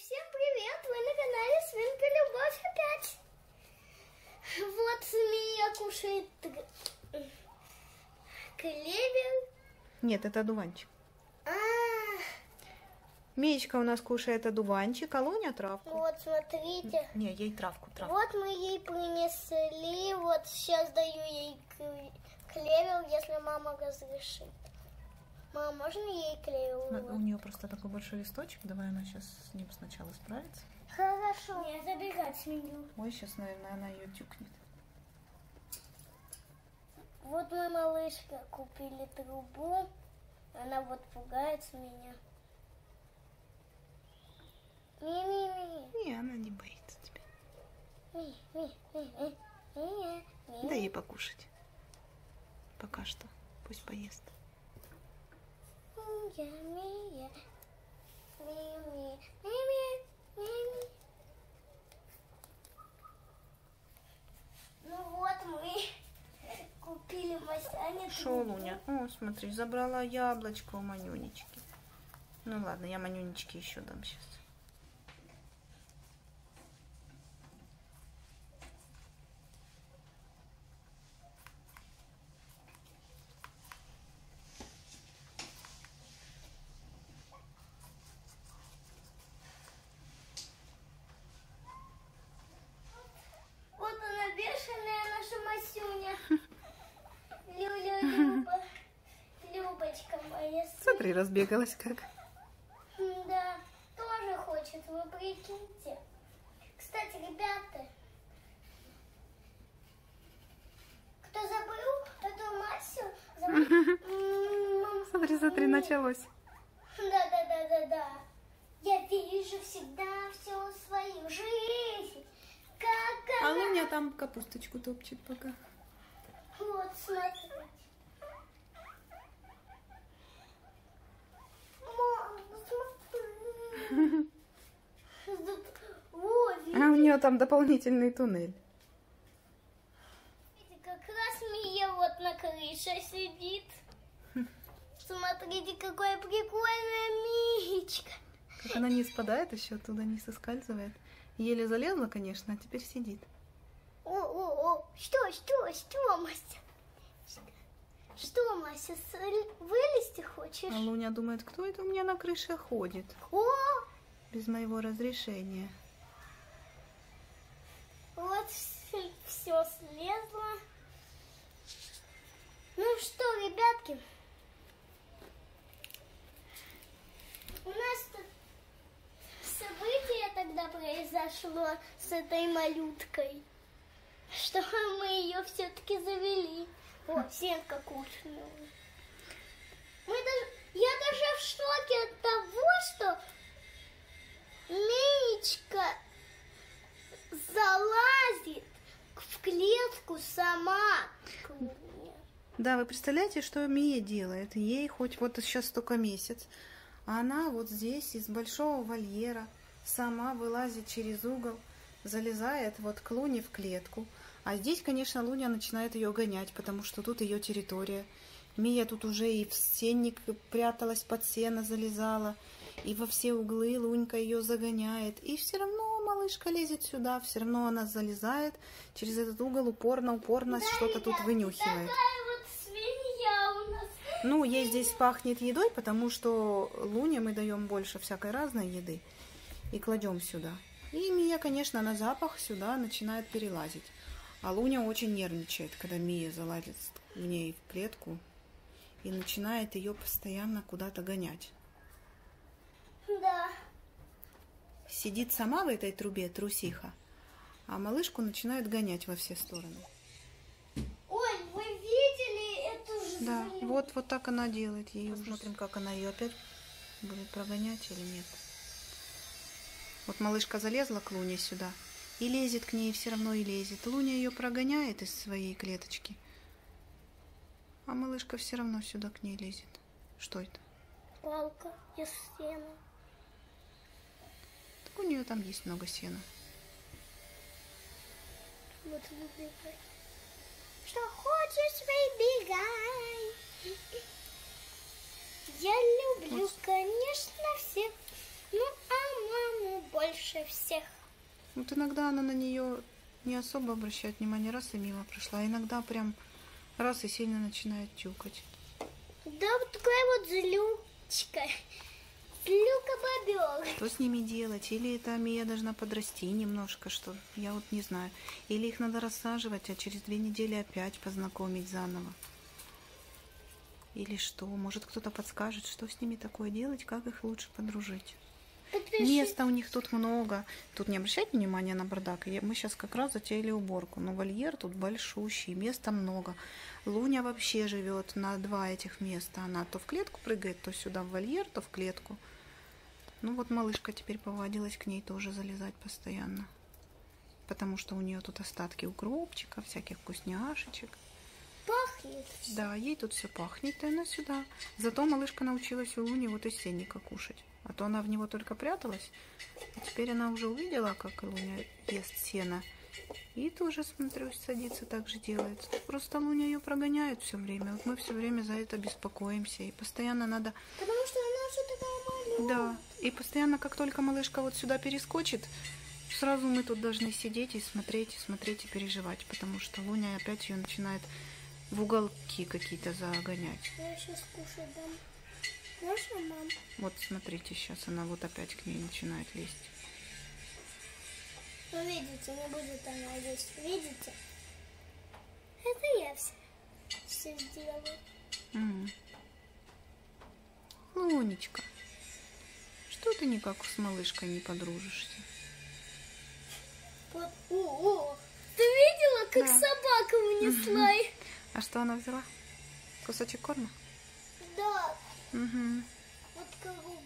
Всем привет! Вы на канале Свинка Любовь опять. Вот змея кушает клевер. Нет, это одуванчик. А, Меечка у нас кушает одуванчик, а Луня травку. вот смотрите. Не, ей травку, травку. Вот мы ей принесли. Вот сейчас даю ей клевер, если мама разрешит. Мама, можно ей? На- У нее просто такой большой листочек. Давай она сейчас с ним сначала справится. Хорошо. Я забегать сменю. Ой, сейчас, наверное, она ее тюкнет. Вот мы малышка купили трубу. Она вот пугается меня. Ми-ми-ми. Не, она не боится тебя. Ми-ми-ми-ми. Ми-ми. Дай ей покушать. Пока что. Пусть поест. Мия, мия. Ми-ми. Ми-ми. Ми-ми. Ну вот мы купили Масяне Шо, Луня? О, смотри, забрала яблочко у Манюнечки. Ну ладно, я Манюнечке еще дам сейчас. Смотри, разбегалась как. Да, тоже хочет, вы прикиньте. Кстати, ребята, кто забыл эту Масю, зовут... м, Смотри, смотри, началось. Да-да-да-да-да. Я вижу всегда всю свою жизнь. Как А она... Луня там капусточку топчет пока. Вот, смотрите. Мама, смотри. Вот, А у нее там дополнительный туннель. как раз Мия вот на крыше сидит. Смотрите, какое прикольное Миечка. Как она не спадает еще, оттуда не соскальзывает. Еле залезла, конечно, а теперь сидит. О-о-о, что, что, что, Мася? Что, Мася, с- вылезти хочешь? А Луня думает, кто это у меня на крыше ходит О, без моего разрешения. вот все слезло. Ну что, ребятки, у нас тут событие тогда произошло с этой малюткой, что мы ее все-таки завели. О, Сенка кушнула. Мы даже, я даже в шоке от того, что Меечка залазит в клетку сама. Да, вы представляете, что Мия делает? Ей хоть вот сейчас только месяц, а она вот здесь из большого вольера сама вылазит через угол, залезает вот к Луне в клетку. А здесь, конечно, Луня начинает ее гонять, потому что тут ее территория. Мия тут уже и в сенник пряталась под сено, залезала, и во все углы Лунька ее загоняет. И все равно малышка лезет сюда, все равно она залезает через этот угол упорно-упорно что-то тут вынюхивает. Такая вот свинья у нас. Ну, ей здесь пахнет едой, потому что Луне мы даем больше всякой разной еды и кладем сюда. И Мия, конечно, на запах сюда начинает перелазить. А Луня очень нервничает, когда Мия залазит в ней в клетку и начинает ее постоянно куда-то гонять. Да. Сидит сама в этой трубе трусиха, а малышку начинает гонять во все стороны. Ой, вы видели эту же Да, вот, вот так она делает ей. Посмотрим, как она ее опять будет прогонять или нет. Вот малышка залезла к Луне сюда и лезет к ней, все равно и лезет. Луня ее прогоняет из своей клеточки, а малышка все равно сюда к ней лезет. Что это? Палка из сена. Так у нее там есть много сена. Вот выбегай. Что хочешь, выбегай. Я люблю, конечно, всех. Ну, а маму больше всех. Вот иногда она на нее не особо обращает внимание, раз и мимо прошла, а иногда прям раз и сильно начинает тюкать. Да, вот такая вот злючка. Злюка-бобер. Что с ними делать? Или эта Мия должна подрасти немножко, что я вот не знаю. Или их надо рассаживать, а через две недели опять познакомить заново. Или что? Может, кто-то подскажет, что с ними такое делать, как их лучше подружить. Подпиши. Места у них тут много. Тут не обращайте внимания на бардак. Мы сейчас как раз затеяли уборку. Но вольер тут большущий, места много. Луня вообще живет на два этих места. Она то в клетку прыгает, то сюда в вольер, то в клетку. Ну вот малышка теперь повадилась к ней тоже залезать постоянно. Потому что у нее тут остатки укропчика, всяких вкусняшечек. Пахнет. Да, ей тут все пахнет, и она сюда. Зато малышка научилась у Луни вот из сенника кушать. А то она в него только пряталась. А теперь она уже увидела, как Луня ест сено. И тоже, смотрю, садится, так же делает. Просто Луня ее прогоняет все время. Вот мы все время за это беспокоимся. И постоянно надо... Потому что она же такая маленькая. Да, и постоянно, как только малышка вот сюда перескочит, сразу мы тут должны сидеть и смотреть, и смотреть, и переживать. Потому что Луня опять ее начинает в уголки какие-то загонять. Я сейчас кушать дам. Можно, мам? Вот смотрите, сейчас она вот опять к ней начинает лезть. Ну, видите, не будет она есть. Видите? Это я все, все сделаю. М. Лунечка, что ты никак с малышкой не подружишься? Вот. О, о, ты видела, как Да. собака унесла? их? А что она взяла? Кусочек корма? Да, Угу. вот голубой.